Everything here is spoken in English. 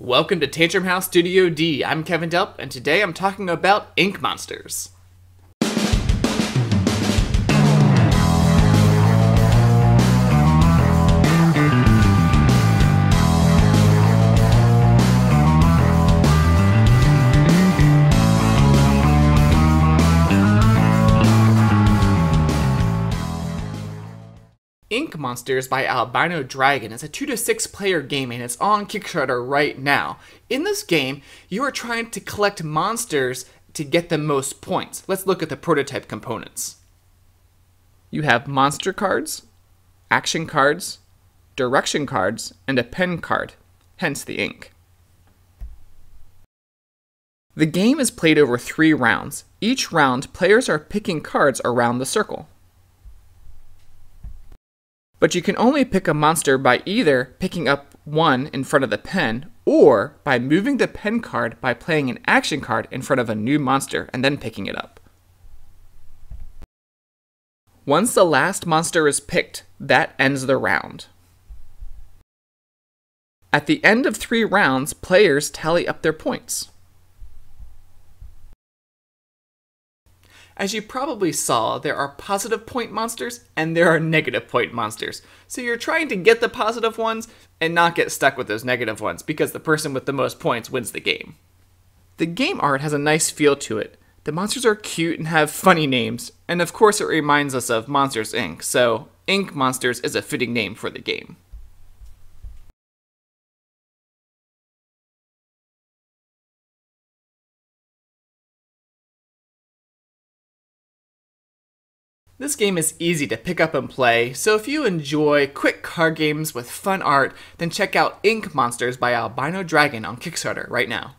Welcome to Tantrum House Studio D. I'm Kevin Delp, and today I'm talking about Ink Monsters. Ink Monsters by Albino Dragon is a 2 to 6 player game and it's on Kickstarter right now. In this game, you are trying to collect monsters to get the most points. Let's look at the prototype components. You have monster cards, action cards, direction cards, and a pen card, hence the ink. The game is played over three rounds. Each round, players are picking cards around the circle. But you can only pick a monster by either picking up one in front of the pen or by moving the pen card by playing an action card in front of a new monster and then picking it up. Once the last monster is picked, that ends the round. At the end of three rounds, players tally up their points. As you probably saw, there are positive point monsters and there are negative point monsters. So you're trying to get the positive ones and not get stuck with those negative ones because the person with the most points wins the game. The game art has a nice feel to it. The monsters are cute and have funny names, and of course it reminds us of Monsters Inc., so Ink Monsters is a fitting name for the game. This game is easy to pick up and play, so if you enjoy quick card games with fun art, then check out Ink Monsters by Albino Dragon on Kickstarter right now.